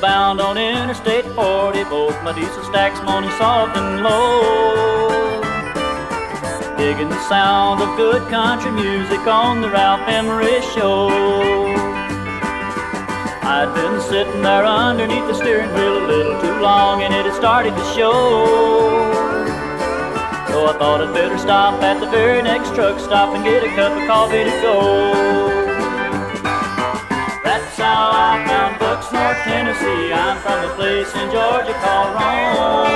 bound on Interstate 40. Both my diesel stacks moaning soft and low. Digging the sound of good country music on the Ralph Emery show. I'd been sitting there underneath the steering wheel a little too long and it had started to show. So I thought I'd better stop at the very next truck stop and get a cup of coffee to go. That's how I found Bucksnort Tennessee. I'm from a place in Georgia called Rome.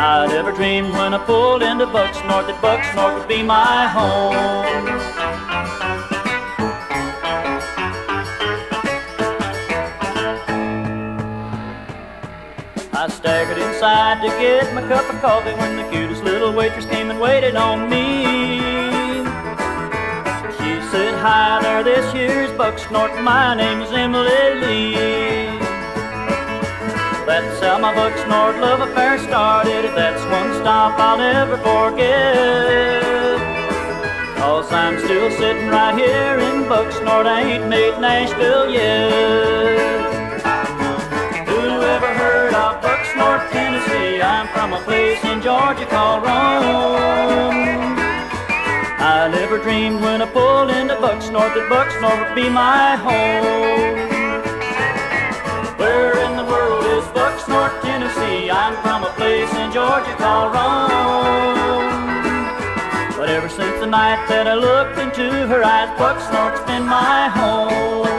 I'd ever dreamed when I pulled into Bucksnort that Bucksnort would be my home. I staggered inside to get my cup of coffee when the cutest little waitress came and waited on me. Hi there, this here's Bucksnort. My name's Emily Lee. That's how my Bucksnort love affair started. That's one stop I'll never forget. Cause I'm still sitting right here in Bucksnort. I ain't made Nashville yet. Who ever heard of Bucksnort, Tennessee? I'm from a place in Georgia called Rome. Never dreamed when I pulled into Bucksnort that Bucksnort would be my home. Where in the world is Bucksnort, Tennessee? I'm from a place in Georgia called Rome. But ever since the night that I looked into her eyes, Bucksnort's been my home.